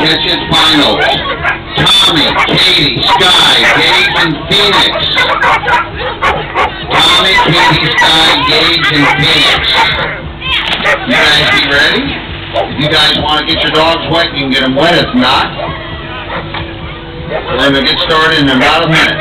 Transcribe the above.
Catches finals. Tommy, Katie, Sky, Gage, and Phoenix. Tommy, Katie, Sky, Gage, and Phoenix. You guys be ready? If you guys want to get your dogs wet, you can get them wet. If not, we're going to get started in about a minute.